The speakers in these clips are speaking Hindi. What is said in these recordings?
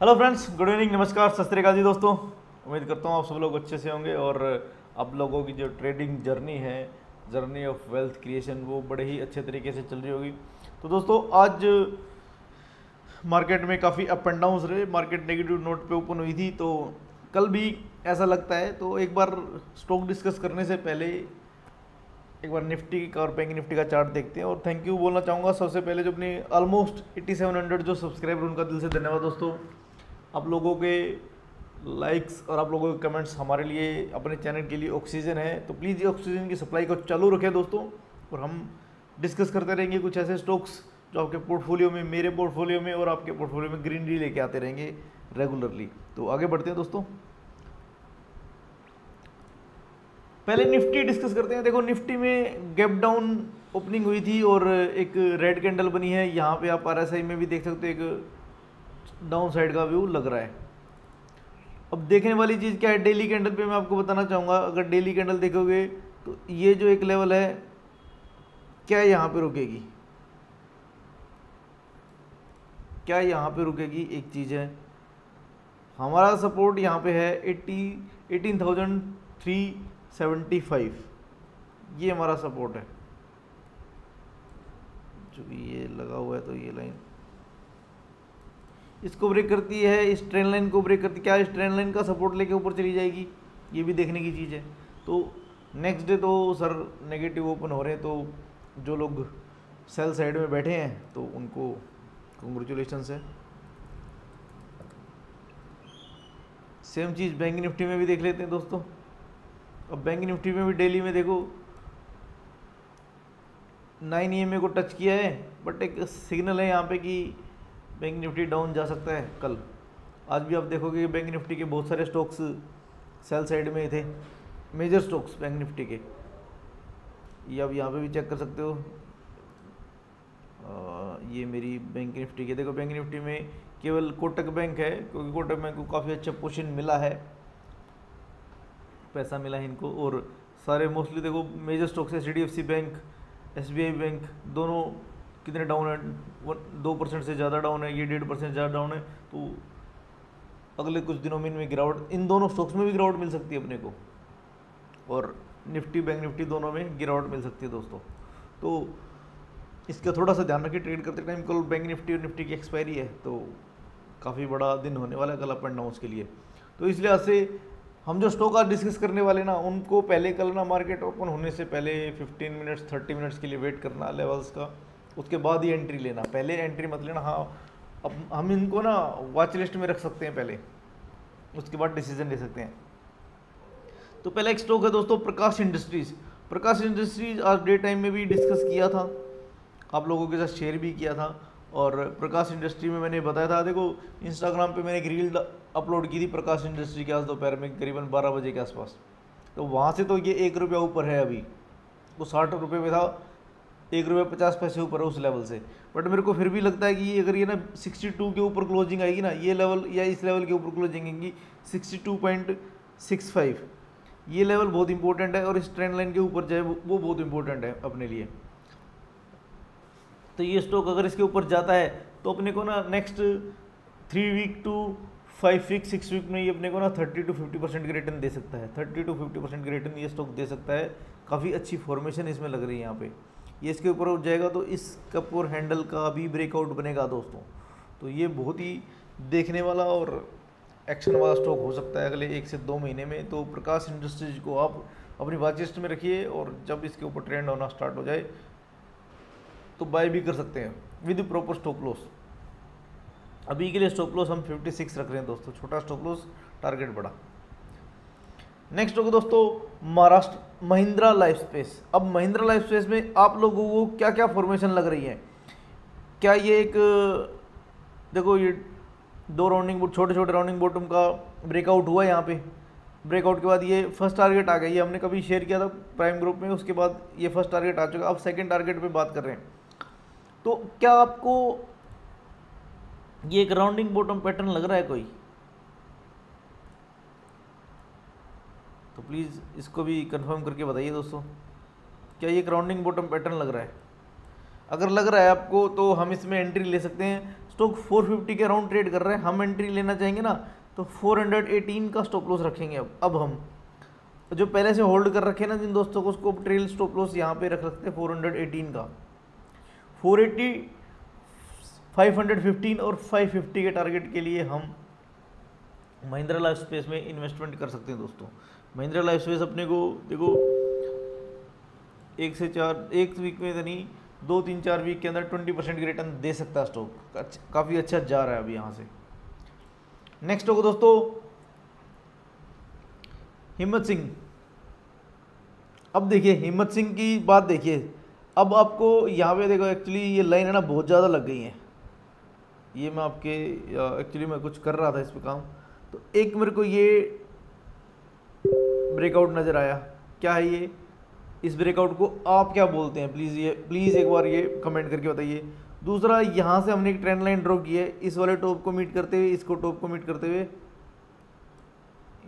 हेलो फ्रेंड्स गुड इवनिंग नमस्कार सत श्रीकाल जी दोस्तों उम्मीद करता हूँ आप सब लोग अच्छे से होंगे और आप लोगों की जो ट्रेडिंग जर्नी है जर्नी ऑफ़ वेल्थ क्रिएशन वो बड़े ही अच्छे तरीके से चल रही होगी तो दोस्तों आज मार्केट में काफ़ी अप एंड डाउन रहे मार्केट नेगेटिव नोट पे ओपन हुई थी तो कल भी ऐसा लगता है तो एक बार स्टॉक डिस्कस करने से पहले एक बार निफ्टी और बैंक निफ्टी का चार्ट देखते हैं और थैंक यू बोलना चाहूँगा सबसे पहले जो अपनी ऑलमोस्ट 8700 जो सब्सक्राइबर उनका दिल से धन्यवाद दोस्तों आप लोगों के लाइक्स और आप लोगों के कमेंट्स हमारे लिए, अपने चैनल के लिए ऑक्सीजन है। तो प्लीज़ ये ऑक्सीजन की सप्लाई को चालू रखें दोस्तों और हम डिस्कस करते रहेंगे कुछ ऐसे स्टॉक्स जो आपके पोर्टफोलियो में, मेरे पोर्टफोलियो में और आपके पोर्टफोलियो में ग्रीनरी लेके आते रहेंगे रेगुलरली तो आगे बढ़ते हैं दोस्तों। पहले निफ्टी डिस्कस करते हैं। देखो, निफ्टी में गैप डाउन ओपनिंग हुई थी और एक रेड कैंडल बनी है। यहाँ पे आप आरएसआई में भी देख सकते हो, एक डाउन साइड का व्यू लग रहा है। अब देखने वाली चीज़ क्या है? डेली कैंडल पे मैं आपको बताना चाहूँगा, अगर डेली कैंडल देखोगे तो ये जो एक लेवल है, क्या यहाँ पे रुकेगी? क्या यहाँ पे रुकेगी? एक चीज़ है। हमारा सपोर्ट यहाँ पे है eighty eighteen thousand three seventy five ये हमारा सपोर्ट है। जो ये लगा हुआ है तो ये लाइन इसको ब्रेक करती है, इस ट्रेन लाइन को ब्रेक करती क्या इस ट्रेन लाइन का सपोर्ट लेके ऊपर चली जाएगी? ये भी देखने की चीज़ है। तो नेक्स्ट डे तो सर नेगेटिव ओपन हो रहे हैं तो जो लोग सेल साइड में बैठे हैं तो उनको कंग्रेचुलेशन है। सेम चीज़ बैंक निफ्टी में भी देख लेते हैं दोस्तों। अब बैंक निफ्टी में भी डेली में देखो नाइन ई को टच किया है बट एक सिग्नल है यहाँ पे कि बैंक निफ्टी डाउन जा सकता है कल। आज भी आप देखोगे कि बैंक निफ्टी के बहुत सारे स्टॉक्स सेल साइड में थे। मेजर स्टॉक्स बैंक निफ्टी के। ये आप यहाँ पे भी चेक कर सकते हो। आ, ये मेरी बैंक निफ्टी के। देखो बैंक निफ्टी में केवल कोटक बैंक है क्योंकि कोटक बैंक को काफ़ी अच्छा पोजिशन मिला है। पैसा मिला है इनको और सारे मोस्टली देखो मेजर स्टॉक्स है सी बैंक एसबीआई बैंक दोनों कितने डाउन है? दो परसेंट से ज़्यादा डाउन है, ये डेढ़ परसेंट ज़्यादा डाउन है तो अगले कुछ दिनों में इनमें गिरावट, इन दोनों स्टॉक्स में भी गिरावट मिल सकती है अपने को। और निफ्टी, बैंक निफ्टी दोनों में गिरावट मिल सकती है दोस्तों। तो इसका थोड़ा सा ध्यान रखिए ट्रेड करते टाइम कल बैंक निफ्टी और निफ्टी की एक्सपायरी है तो काफ़ी बड़ा दिन होने वाला है कल अप एंड डाउन के लिए। तो इसलिए से हम जो स्टॉक आज डिस्कस करने वाले ना, उनको पहले कल ना मार्केट ओपन होने से पहले 15 मिनट्स 30 मिनट्स के लिए वेट करना लेवल्स का। उसके बाद ही एंट्री लेना। पहले एंट्री मत लेना। हाँ अब हम इनको ना वॉच लिस्ट में रख सकते हैं पहले। उसके बाद डिसीज़न ले सकते हैं। तो पहला एक स्टॉक है दोस्तों, प्रकाश इंडस्ट्रीज़ प्रकाश इंडस्ट्रीज़ आज डे टाइम में भी डिस्कस किया था। आप लोगों के साथ शेयर भी किया था। और प्रकाश इंडस्ट्री में मैंने बताया था। देखो इंस्टाग्राम पे मैंने एक रील अपलोड की थी प्रकाश इंडस्ट्री के आज दोपहर में, करीबन 12 बजे के आसपास। तो वहाँ से तो ये एक रुपया ऊपर है अभी। वो साठ रुपये में था। एक रुपये पचास पैसे ऊपर है उस लेवल से। बट मेरे को फिर भी लगता है कि अगर ये ना सिक्सटी टू के ऊपर क्लोजिंग आएगी ना, ये लेवल या इस लेवल के ऊपर क्लोजिंग आएगी sixty two point six five ये लेवल बहुत इंपॉर्टेंट है और इस ट्रेंड लाइन के ऊपर जाए वो बहुत इंपॉर्टेंट है अपने लिए। तो ये स्टॉक अगर इसके ऊपर जाता है तो अपने को ना next three week two five week six week में ये अपने को ना थर्टी टू फिफ्टी परसेंट की रिटर्न दे सकता है। थर्टी टू फिफ्टी परसेंट की रिटर्न ये स्टॉक दे सकता है। काफ़ी अच्छी फॉर्मेशन इसमें लग रही है यहाँ पे। ये इसके ऊपर उठ जाएगा तो इस कप और हैंडल का भी ब्रेकआउट बनेगा दोस्तों। तो ये बहुत ही देखने वाला और एक्शन वाला स्टॉक हो सकता है अगले एक से दो महीने में। तो प्रकाश इंडस्ट्रीज़ को आप अपनी वॉच लिस्ट में रखिए और जब इसके ऊपर ट्रेंड होना स्टार्ट हो जाए तो बाय भी कर सकते हैं विद प्रॉपर स्टॉप लॉस अभी के लिए स्टॉप लॉस हम 56 रख रहे हैं दोस्तों। छोटा स्टॉप लॉस टारगेट बड़ा नेक्स्ट होगा दोस्तों, महाराष्ट्र महिंद्रा लाइफ स्पेस। अब महिंद्रा लाइफ स्पेस में आप लोगों को क्या क्या फॉर्मेशन लग रही है? क्या ये एक, देखो ये दो राउंडिंग बोट छोटे छोटे राउंडिंग बॉटम का ब्रेकआउट हुआ है यहाँ पे। ब्रेकआउट के बाद ये फ़र्स्ट टारगेट आ गया ये हमने कभी शेयर किया था प्राइम ग्रुप में, उसके बाद ये फ़र्स्ट टारगेट आ चुका अब सेकेंड टारगेट पे बात कर रहे हैं। तो क्या आपको ये एक राउंडिंग बॉटम पैटर्न लग रहा है कोई? तो प्लीज़ इसको भी कंफर्म करके बताइए दोस्तों। क्या ये ग्राउंडिंग बॉटम पैटर्न लग रहा है? अगर लग रहा है आपको तो हम इसमें एंट्री ले सकते हैं। स्टॉक 450 के अराउंड ट्रेड कर रहे हैं। हम एंट्री लेना चाहेंगे ना तो 418 का स्टॉप लॉस रखेंगे अब। अब हम। जो पहले से होल्ड कर रखे ना, जिन दोस्तों को उसको ट्रेल स्टॉप लॉस यहाँ पे रख सकते हैं 418 का। 480 515 और 550 के टारगेट के लिए हम महिंद्रा लाइफ स्पेस में इन्वेस्टमेंट कर सकते हैं दोस्तों। महिंद्रा लाइफ स्पेस अपने को देखो एक से चार एक वीक में यानी दो तीन चार वीक के अंदर ट्वेंटी परसेंट की रिटर्न दे सकता है स्टॉक अच्छा, काफ़ी अच्छा जा रहा है अभी यहाँ से। नेक्स्ट होगा दोस्तों हिम्मत सिंह। अब देखिए हिम्मत सिंह की बात देखिए। अब आपको यहाँ पे देखो एक्चुअली ये लाइन है ना बहुत ज़्यादा लग गई है। ये मैं आपके एक्चुअली मैं कुछ कर रहा था इस पर काम। तो एक मेरे को ये ब्रेकआउट नज़र आया। क्या है ये? इस ब्रेकआउट को आप क्या बोलते हैं? प्लीज़ ये प्लीज़ एक बार ये कमेंट करके बताइए। दूसरा, यहाँ से हमने एक ट्रेंड लाइन ड्रॉ की है। इस वाले टॉप को मीट करते हुए, इसको टॉप को मीट करते हुए,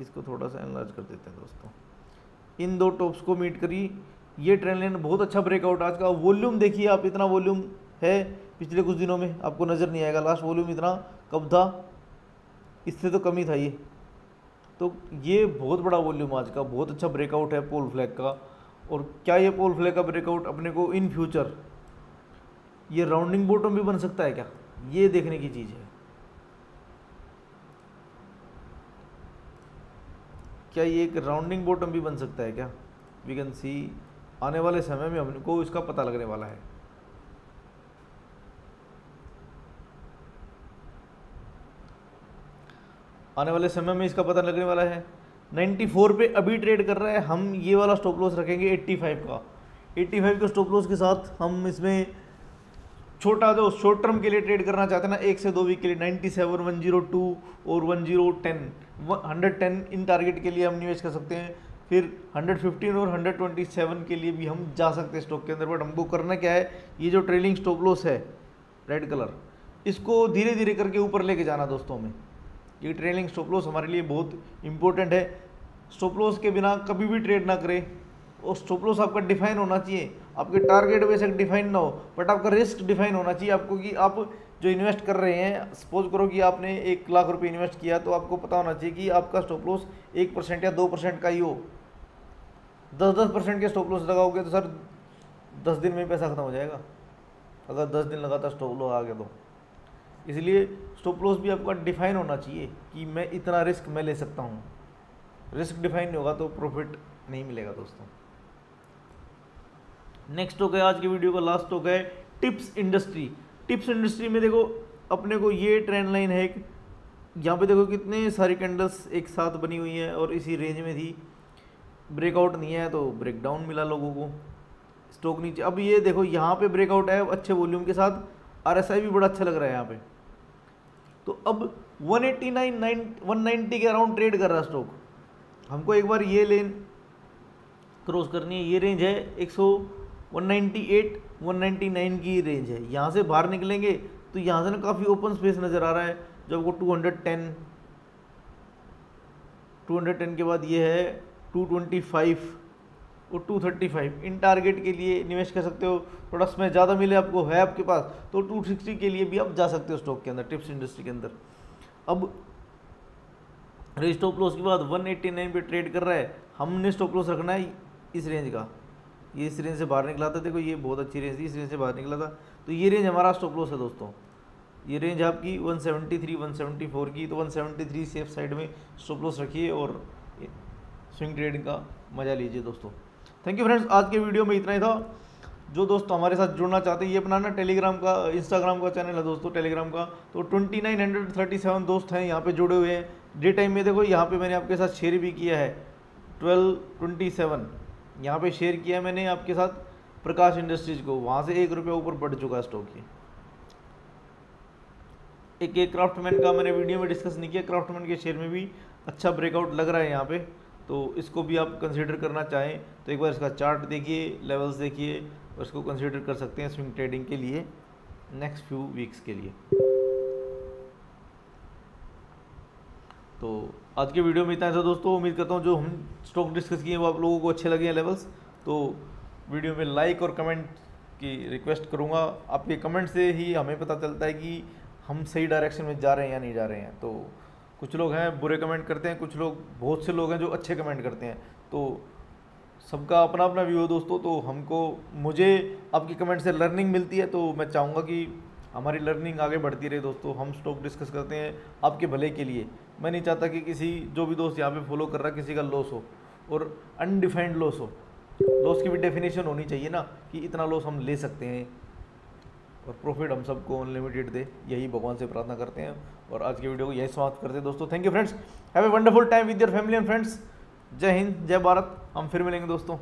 इसको थोड़ा सा एनलार्ज कर देते हैं दोस्तों। इन दो टॉप्स को मीट करी। ये ट्रेंड लाइन बहुत अच्छा ब्रेकआउट आज का वॉल्यूम देखिए आप, इतना वॉल्यूम है। पिछले कुछ दिनों में आपको नज़र नहीं आएगा। लास्ट वॉल्यूम इतना कब था? इससे तो कमी था ये। तो ये बहुत बड़ा वॉल्यूम आज का, बहुत अच्छा ब्रेकआउट है पोल फ्लैग का। और क्या ये पोल फ्लैग का ब्रेकआउट अपने को इन फ्यूचर ये राउंडिंग बॉटम भी बन सकता है क्या? ये देखने की चीज़ है। क्या ये एक राउंडिंग बॉटम भी बन सकता है क्या? वी कैन सी आने वाले समय में हमको इसका पता लगने वाला है। आने वाले समय में इसका पता लगने वाला है। 94 पे अभी ट्रेड कर रहा है। हम ये वाला स्टॉप लॉस रखेंगे 85 का। 85 के स्टॉप लॉस के साथ हम इसमें छोटा जो शॉर्ट टर्म के लिए ट्रेड करना चाहते हैं ना एक से दो वीक के लिए 97, 102 और 1010 110 इन टारगेट के लिए हम निवेश कर सकते हैं। फिर 115 और 127 के लिए भी हम जा सकते हैं स्टॉक के अंदर। बट हमको करना क्या है? ये जो ट्रेलिंग स्टॉप लॉस है रेड कलर इसको धीरे धीरे करके ऊपर लेके जाना दोस्तों में ये ट्रेलिंग स्टॉप लॉस हमारे लिए बहुत इंपॉर्टेंट है। स्टॉप लॉस के बिना कभी भी ट्रेड ना करें। और स्टॉप लॉस आपका डिफाइन होना चाहिए। आपके टारगेट वैसे डिफाइन ना हो। बट आपका रिस्क डिफाइन होना चाहिए आपको कि आप जो इन्वेस्ट कर रहे हैं सपोज़ करो कि आपने एक लाख रुपये इन्वेस्ट किया तो आपको पता होना चाहिए कि आपका स्टॉप लॉस एक परसेंट या दो परसेंट का ही हो। दस दस परसेंट के स्टॉप लॉस लगाओगे तो सर दस दिन में पैसा खत्म हो जाएगा। अगर दस दिन लगातार स्टॉप लॉस आ गया तो। इसलिए स्टॉप लॉस भी आपका डिफाइन होना चाहिए कि मैं इतना रिस्क मैं ले सकता हूँ। रिस्क डिफाइन नहीं होगा तो प्रॉफिट नहीं मिलेगा दोस्तों। नेक्स्ट हो गया आज की वीडियो का लास्ट हो गया टिप्स इंडस्ट्री टिप्स इंडस्ट्री में देखो, अपने को ये ट्रेंड लाइन है यहाँ पे देखो कितने सारी कैंडल्स एक साथ बनी हुई हैं और इसी रेंज में थी। ब्रेकआउट नहीं है तो ब्रेकडाउन मिला लोगों को। स्टॉक नीचे, अब ये देखो यहाँ पे ब्रेकआउट है, अच्छे वॉल्यूम के साथ। आरएसआई भी बड़ा अच्छा लग रहा है यहाँ पे। तो अब 189 190 के अराउंड ट्रेड कर रहा स्टॉक हमको एक बार ये लेन क्रॉस करनी है, ये रेंज है 100 198 199 की रेंज है। यहाँ से बाहर निकलेंगे तो यहाँ से ना काफ़ी ओपन स्पेस नज़र आ रहा है, जब वो 210 210 के बाद ये है 225 और 235 इन टारगेट के लिए निवेश कर सकते हो। थोड़ा समय ज़्यादा मिले आपको, है आपके पास तो 260 के लिए भी आप जा सकते हो स्टॉक के अंदर टिप्स इंडस्ट्री के अंदर। अब स्टॉप लॉस के बाद 189 पे ट्रेड कर रहा है। हमने स्टॉप लॉस रखना है इस रेंज का। ये इस रेंज से बाहर निकला था, देखो ये बहुत अच्छी रेंज थी, इस रेंज से बाहर निकला था। तो ये रेंज हमारा स्टॉप लॉस है दोस्तों। ये रेंज आपकी 173 174 की तो 173 सेफ़ साइड में स्टॉप लॉस रखिए और स्विंग ट्रेडिंग का मज़ा लीजिए दोस्तों। थैंक यू फ्रेंड्स आज के वीडियो में इतना ही था। जो दोस्त हमारे साथ जुड़ना चाहते हैं, ये अपना ना टेलीग्राम का इंस्टाग्राम का चैनल है दोस्तों टेलीग्राम का। तो twenty nine hundred thirty seven दोस्त हैं, यहाँ पे जुड़े हुए हैं। डे टाइम में देखो, यहाँ पे मैंने आपके साथ शेयर भी किया है। ट्वेल्व ट्वेंटी सेवन यहाँ पर शेयर किया मैंने आपके साथ प्रकाश इंडस्ट्रीज़ को। वहाँ से एक रुपये ऊपर बढ़ चुका है स्टॉक ये एक एक क्राफ्टमैन का मैंने वीडियो में डिस्कस नहीं किया। क्राफ्टमैन के शेयर में भी अच्छा ब्रेकआउट लग रहा है यहाँ पे। तो इसको भी आप कंसिडर करना चाहें तो एक बार इसका चार्ट देखिए लेवल्स देखिए, और इसको कंसिडर कर सकते हैं स्विंग ट्रेडिंग के लिए नेक्स्ट फ्यू वीक्स के लिए। तो आज के वीडियो में इतना था दोस्तों। उम्मीद करता हूँ जो हम स्टॉक डिस्कस किए वो आप लोगों को अच्छे लगे हैं लेवल्स तो वीडियो में लाइक और कमेंट की रिक्वेस्ट करूँगा। आपके कमेंट से ही हमें पता चलता है कि हम सही डायरेक्शन में जा रहे हैं या नहीं जा रहे हैं। तो कुछ लोग हैं, बुरे कमेंट करते हैं, कुछ लोग, बहुत से लोग हैं जो अच्छे कमेंट करते हैं। तो सबका अपना अपना व्यू है दोस्तों तो हमको, मुझे आपकी कमेंट से लर्निंग मिलती है तो मैं चाहूँगा कि हमारी लर्निंग आगे बढ़ती रहे दोस्तों। हम स्टॉक डिस्कस करते हैं आपके भले के लिए। मैं नहीं चाहता कि किसी, जो भी दोस्त यहाँ पे फॉलो कर रहा किसी का लॉस हो और अनडिफाइंड लॉस हो। लॉस की भी डेफिनेशन होनी चाहिए ना, कि इतना लॉस हम ले सकते हैं। और प्रॉफिट हम सबको अनलिमिटेड दे। यही भगवान से प्रार्थना करते हैं। और आज की वीडियो को यही समाप्त करते हैं। दोस्तों thank you friends have a wonderful time with your family and friends जय हिंद, जय भारत. हम फिर मिलेंगे दोस्तों।